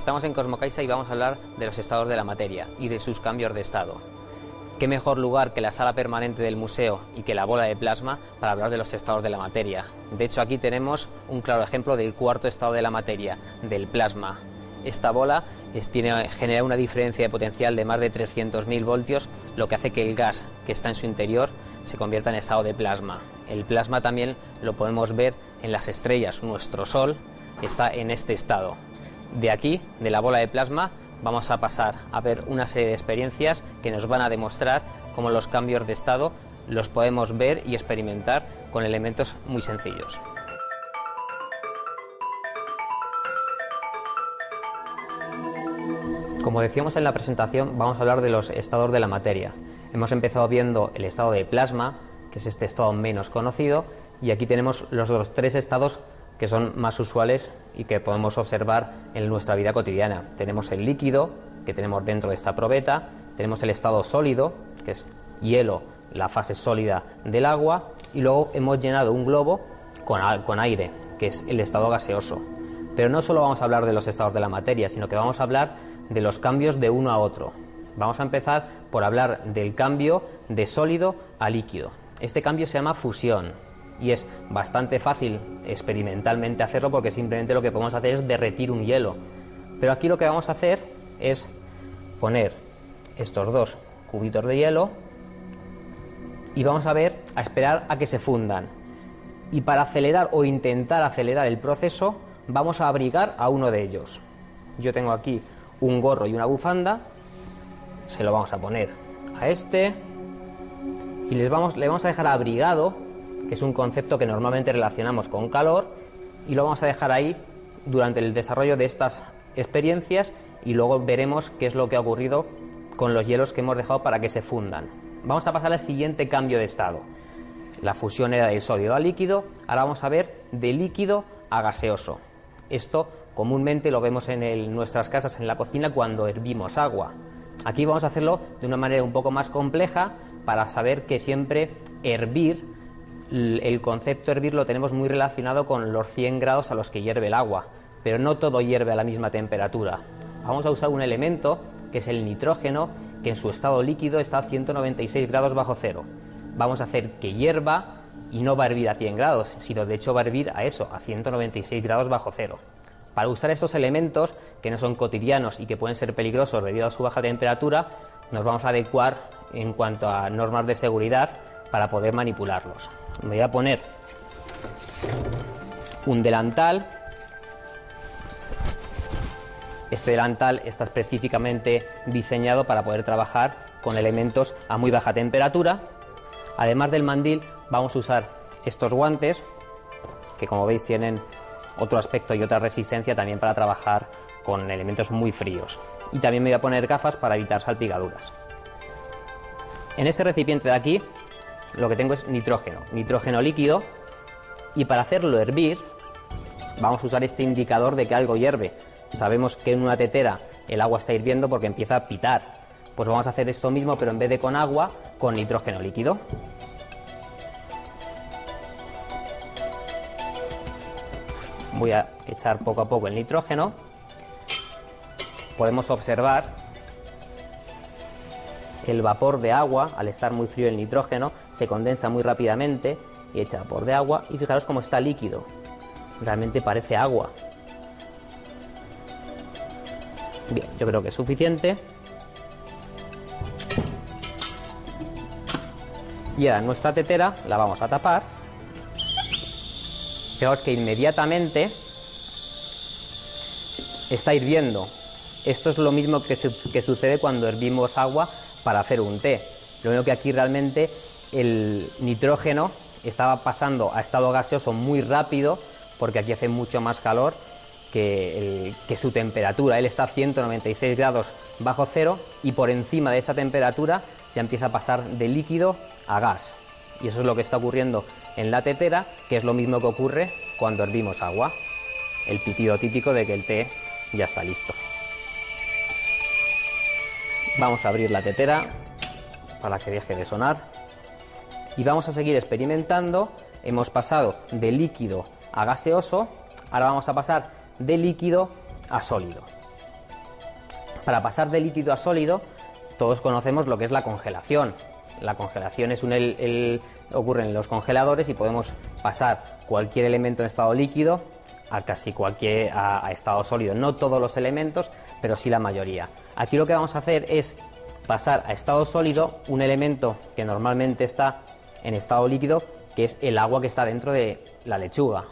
Estamos en Cosmocaisa y vamos a hablar de los estados de la materia y de sus cambios de estado. ¿Qué mejor lugar que la sala permanente del museo y que la bola de plasma para hablar de los estados de la materia? De hecho, aquí tenemos un claro ejemplo del cuarto estado de la materia, del plasma. Esta bola genera una diferencia de potencial de más de 300.000 voltios, lo que hace que el gas que está en su interior se convierta en estado de plasma. El plasma también lo podemos ver en las estrellas. Nuestro Sol está en este estado. De aquí, de la bola de plasma, vamos a pasar a ver una serie de experiencias que nos van a demostrar cómo los cambios de estado los podemos ver y experimentar con elementos muy sencillos. Como decíamos en la presentación, vamos a hablar de los estados de la materia. Hemos empezado viendo el estado de plasma, que es este estado menos conocido, y aquí tenemos los otros tres estados que son más usuales y que podemos observar en nuestra vida cotidiana. Tenemos el líquido, que tenemos dentro de esta probeta, tenemos el estado sólido, que es hielo, la fase sólida del agua, y luego hemos llenado un globo con, con aire, que es el estado gaseoso. Pero no solo vamos a hablar de los estados de la materia, sino que vamos a hablar de los cambios de uno a otro. Vamos a empezar por hablar del cambio de sólido a líquido. Este cambio se llama fusión y es bastante fácil experimentalmente hacerlo porque simplemente lo que podemos hacer es derretir un hielo. Pero aquí lo que vamos a hacer es poner estos dos cubitos de hielo y vamos a ver a esperar a que se fundan. Y para acelerar o intentar acelerar el proceso vamos a abrigar a uno de ellos. Yo tengo aquí un gorro y una bufanda, se lo vamos a poner a este y les vamos, le vamos a dejar abrigado que es un concepto que normalmente relacionamos con calor, y lo vamos a dejar ahí durante el desarrollo de estas experiencias y luego veremos qué es lo que ha ocurrido con los hielos que hemos dejado para que se fundan. Vamos a pasar al siguiente cambio de estado. La fusión era de sólido a líquido, ahora vamos a ver de líquido a gaseoso. Esto comúnmente lo vemos en nuestras casas, en la cocina, cuando hervimos agua. Aquí vamos a hacerlo de una manera un poco más compleja para saber que siempre hervir el concepto hervir lo tenemos muy relacionado con los 100 grados a los que hierve el agua, pero no todo hierve a la misma temperatura. Vamos a usar un elemento que es el nitrógeno, que en su estado líquido está a 196 grados bajo cero. Vamos a hacer que hierva y no va a hervir a 100 grados, sino de hecho va a hervir a eso, a 196 grados bajo cero. Para usar estos elementos, que no son cotidianos y que pueden ser peligrosos debido a su baja temperatura, nos vamos a adecuar en cuanto a normas de seguridad para poder manipularlos. Me voy a poner un delantal. Este delantal está específicamente diseñado para poder trabajar con elementos a muy baja temperatura. Además del mandil, vamos a usar estos guantes, que como veis tienen otro aspecto y otra resistencia también para trabajar con elementos muy fríos. Y también me voy a poner gafas para evitar salpicaduras. En este recipiente de aquí lo que tengo es nitrógeno, nitrógeno líquido, y para hacerlo hervir vamos a usar este indicador de que algo hierve. Sabemos que en una tetera el agua está hirviendo porque empieza a pitar. Pues vamos a hacer esto mismo, pero en vez de con agua, con nitrógeno líquido. Voy a echar poco a poco el nitrógeno. Podemos observar el vapor de agua, al estar muy frío el nitrógeno, se condensa muy rápidamente y echa vapor de agua y fijaros cómo está líquido. Realmente parece agua. Bien, yo creo que es suficiente. Y ahora nuestra tetera la vamos a tapar. Fijaos que inmediatamente está hirviendo. Esto es lo mismo que, que sucede cuando hervimos agua para hacer un té. Lo único que aquí realmente el nitrógeno estaba pasando a estado gaseoso muy rápido porque aquí hace mucho más calor que, su temperatura. Él está a 196 grados bajo cero y por encima de esa temperatura ya empieza a pasar de líquido a gas. Y eso es lo que está ocurriendo en la tetera, que es lo mismo que ocurre cuando hervimos agua. El pitido típico de que el té ya está listo. Vamos a abrir la tetera para que deje de sonar y vamos a seguir experimentando. Hemos pasado de líquido a gaseoso, ahora vamos a pasar de líquido a sólido. Para pasar de líquido a sólido, todos conocemos lo que es la congelación. La congelación es un ocurre en los congeladores y podemos pasar cualquier elemento en estado líquido a casi cualquier a, estado sólido. No todos los elementos, pero sí la mayoría. Aquí lo que vamos a hacer es pasar a estado sólido un elemento que normalmente está en estado líquido, que es el agua que está dentro de la lechuga.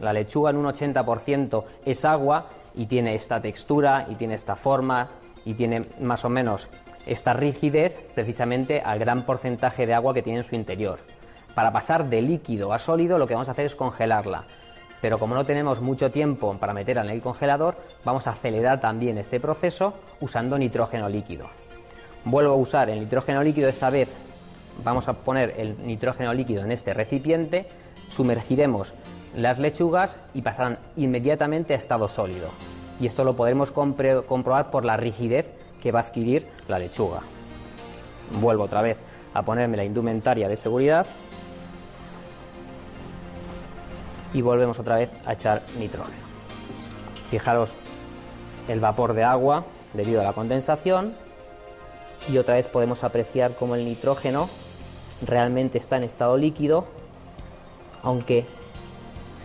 La lechuga en un 80% es agua y tiene esta textura y tiene esta forma y tiene más o menos esta rigidez precisamente al gran porcentaje de agua que tiene en su interior. Para pasar de líquido a sólido lo que vamos a hacer es congelarla. Pero como no tenemos mucho tiempo para meterla en el congelador, vamos a acelerar también este proceso usando nitrógeno líquido. Vuelvo a usar el nitrógeno líquido, esta vez vamos a poner el nitrógeno líquido en este recipiente, sumergiremos las lechugas y pasarán inmediatamente a estado sólido. Y esto lo podremos comprobar por la rigidez que va a adquirir la lechuga. Vuelvo otra vez a ponerme la indumentaria de seguridad y volvemos otra vez a echar nitrógeno. Fijaros el vapor de agua debido a la condensación y otra vez podemos apreciar cómo el nitrógeno realmente está en estado líquido, aunque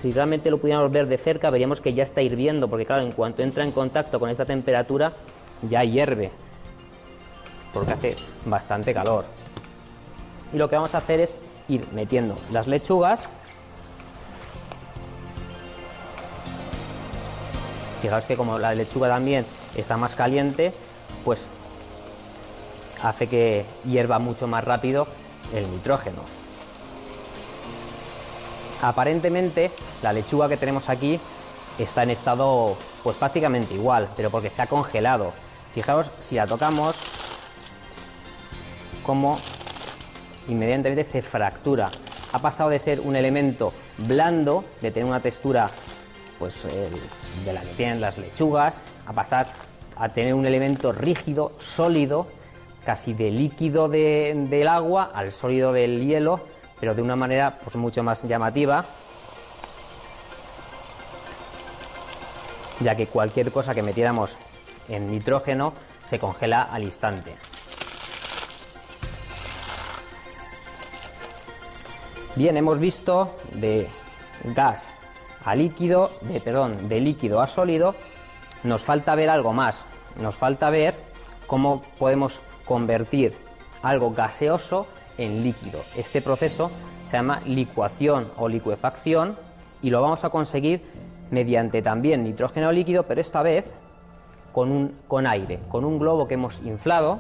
si realmente lo pudiéramos ver de cerca, veríamos que ya está hirviendo, porque claro, en cuanto entra en contacto con esta temperatura, ya hierve, porque hace bastante calor. Y lo que vamos a hacer es ir metiendo las lechugas. Fijaos que como la lechuga también está más caliente, pues hace que hierva mucho más rápido el nitrógeno. Aparentemente la lechuga que tenemos aquí está en estado pues prácticamente igual, pero porque se ha congelado. Fijaos si la tocamos como inmediatamente se fractura. Ha pasado de ser un elemento blando, de tener una textura pues de la que tienen las lechugas, a pasar a tener un elemento rígido, sólido, casi de líquido del agua al sólido del hielo pero de una manera pues, mucho más llamativa, ya que cualquier cosa que metiéramos en nitrógeno se congela al instante. Bien, hemos visto de gas a líquido, de perdón, de líquido a sólido. Nos falta ver algo más. Nos falta ver cómo podemos convertir algo gaseoso en líquido. Este proceso se llama licuación o licuefacción y lo vamos a conseguir mediante también nitrógeno líquido, pero esta vez con, un, con aire, con un globo que hemos inflado,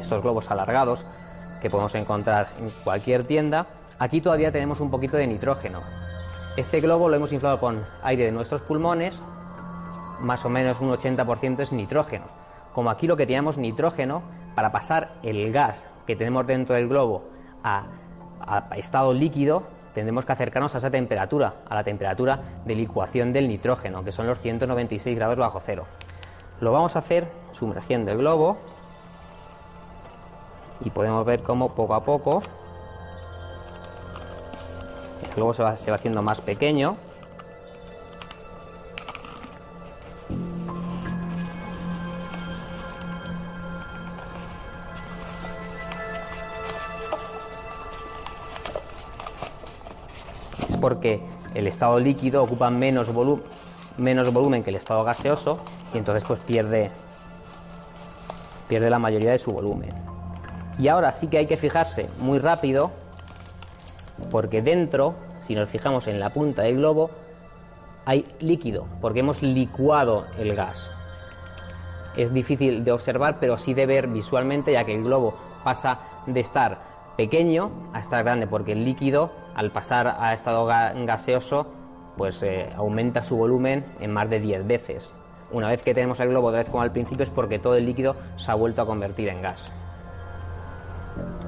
estos globos alargados que podemos encontrar en cualquier tienda, aquí todavía tenemos un poquito de nitrógeno. Este globo lo hemos inflado con aire de nuestros pulmones, más o menos un 80% es nitrógeno. Como aquí lo que teníamos nitrógeno, para pasar el gas que tenemos dentro del globo a, estado líquido, tendremos que acercarnos a esa temperatura, a la temperatura de licuación del nitrógeno, que son los 196 grados bajo cero. Lo vamos a hacer sumergiendo el globo y podemos ver cómo poco a poco globo se va haciendo más pequeño porque el estado líquido ocupa menos, menos volumen que el estado gaseoso y entonces pues pierde, pierde la mayoría de su volumen. Y ahora sí que hay que fijarse muy rápido porque dentro, si nos fijamos en la punta del globo, hay líquido, porque hemos licuado el gas. Es difícil de observar, pero sí de ver visualmente, ya que el globo pasa de estar pequeño a estar grande, porque el líquido, al pasar a estado gaseoso, pues eh, aumenta su volumen en más de 10 veces. Una vez que tenemos el globo otra vez como al principio es porque todo el líquido se ha vuelto a convertir en gas.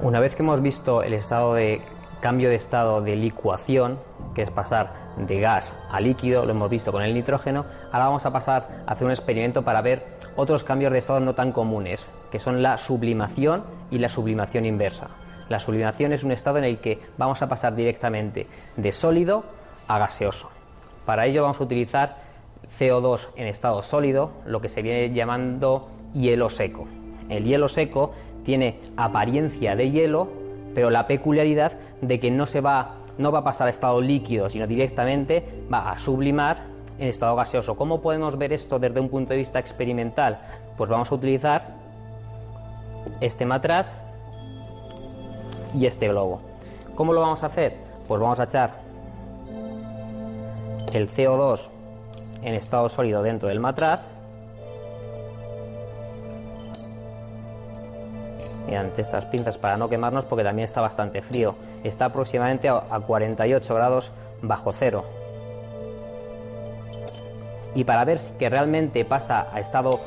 Una vez que hemos visto el estado de cambio de estado de licuación, que es pasar de gas a líquido, lo hemos visto con el nitrógeno, ahora vamos a pasar a hacer un experimento para ver otros cambios de estado no tan comunes, que son la sublimación y la sublimación inversa. La sublimación es un estado en el que vamos a pasar directamente de sólido a gaseoso. Para ello vamos a utilizar CO2 en estado sólido, lo que se viene llamando hielo seco. El hielo seco tiene apariencia de hielo, pero la peculiaridad de que no se va no va a pasar a estado líquido, sino directamente va a sublimar en estado gaseoso. ¿Cómo podemos ver esto desde un punto de vista experimental? Pues vamos a utilizar este matraz y este globo. ¿Cómo lo vamos a hacer? Pues vamos a echar el CO2 en estado sólido dentro del matraz mediante estas pinzas para no quemarnos porque también está bastante frío. Está aproximadamente a 48 grados bajo cero. Y para ver que realmente pasa a estado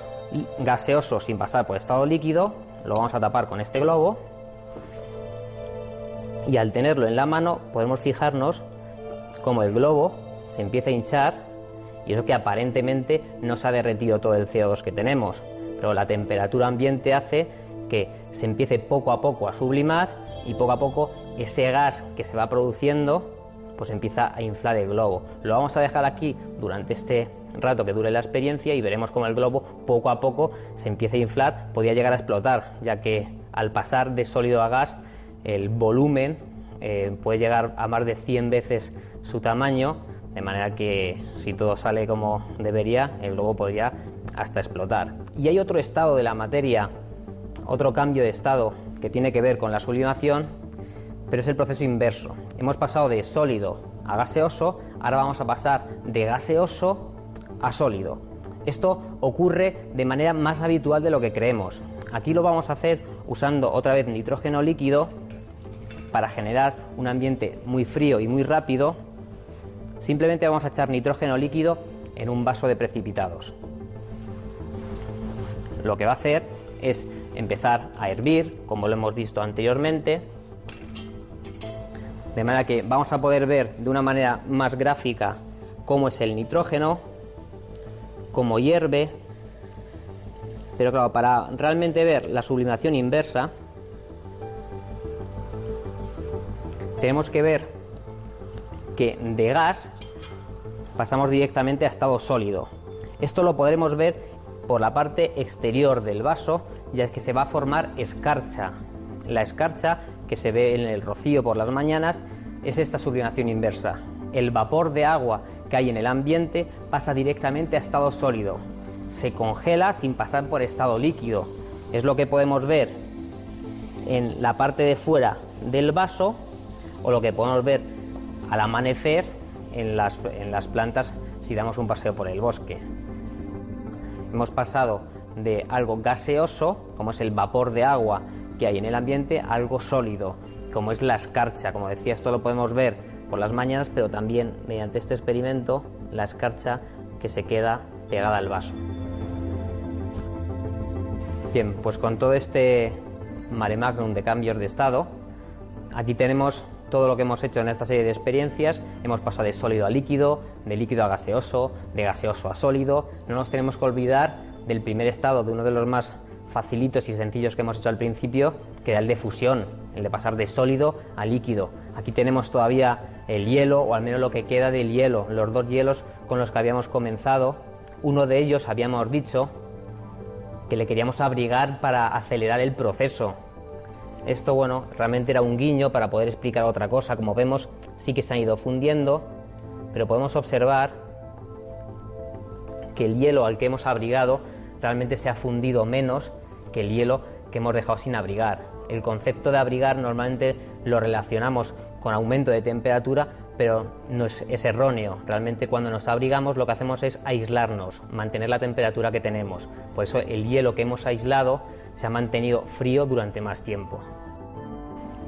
gaseoso sin pasar por estado líquido, lo vamos a tapar con este globo. Y al tenerlo en la mano podemos fijarnos cómo el globo se empieza a hinchar y eso que aparentemente no se ha derretido todo el CO2 que tenemos, pero la temperatura ambiente hace que se empiece poco a poco a sublimar y poco a poco ese gas que se va produciendo pues empieza a inflar el globo. Lo vamos a dejar aquí durante este rato que dure la experiencia y veremos cómo el globo poco a poco se empieza a inflar, podría llegar a explotar, ya que al pasar de sólido a gas el volumen eh, puede llegar a más de 100 veces su tamaño, de manera que si todo sale como debería, el globo podría hasta explotar. Y hay otro estado de la materia otro cambio de estado que tiene que ver con la sublimación, pero es el proceso inverso. Hemos pasado de sólido a gaseoso, ahora vamos a pasar de gaseoso a sólido. Esto ocurre de manera más habitual de lo que creemos. Aquí lo vamos a hacer usando otra vez nitrógeno líquido para generar un ambiente muy frío y muy rápido. Simplemente vamos a echar nitrógeno líquido en un vaso de precipitados. Lo que va a hacer es empezar a hervir, como lo hemos visto anteriormente. De manera que vamos a poder ver de una manera más gráfica cómo es el nitrógeno, cómo hierve. Pero claro, para realmente ver la sublimación inversa, tenemos que ver que de gas pasamos directamente a estado sólido. Esto lo podremos ver por la parte exterior del vaso, ya que se va a formar escarcha. La escarcha que se ve en el rocío por las mañanas es esta sublimación inversa. El vapor de agua que hay en el ambiente pasa directamente a estado sólido. Se congela sin pasar por estado líquido. Es lo que podemos ver en la parte de fuera del vaso o lo que podemos ver al amanecer en las, en las plantas si damos un paseo por el bosque. Hemos pasado de algo gaseoso, como es el vapor de agua que hay en el ambiente, algo sólido, como es la escarcha. Como decía, esto lo podemos ver por las mañanas, pero también mediante este experimento, la escarcha que se queda pegada al vaso. Bien, pues con todo este mare magnum de cambios de estado, aquí tenemos todo lo que hemos hecho en esta serie de experiencias. Hemos pasado de sólido a líquido, de líquido a gaseoso, de gaseoso a sólido. No nos tenemos que olvidar del primer estado, de uno de los más facilitos y sencillos que hemos hecho al principio, que era el de fusión, el de pasar de sólido a líquido. Aquí tenemos todavía el hielo, o al menos lo que queda del hielo, los dos hielos con los que habíamos comenzado. Uno de ellos habíamos dicho que le queríamos abrigar para acelerar el proceso. Esto, bueno, realmente era un guiño para poder explicar otra cosa. Como vemos, sí que se han ido fundiendo, pero podemos observar que el hielo al que hemos abrigado realmente se ha fundido menos que el hielo que hemos dejado sin abrigar. El concepto de abrigar normalmente lo relacionamos con aumento de temperatura, pero no es, erróneo. Realmente cuando nos abrigamos lo que hacemos es aislarnos, mantener la temperatura que tenemos. Por eso el hielo que hemos aislado se ha mantenido frío durante más tiempo.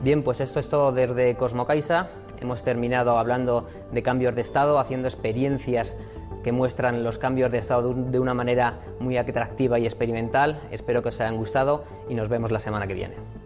Bien, pues esto es todo desde Cosmocaisa. Hemos terminado hablando de cambios de estado, haciendo experiencias que muestran los cambios de estado de una manera muy atractiva y experimental. Espero que os hayan gustado y nos vemos la semana que viene.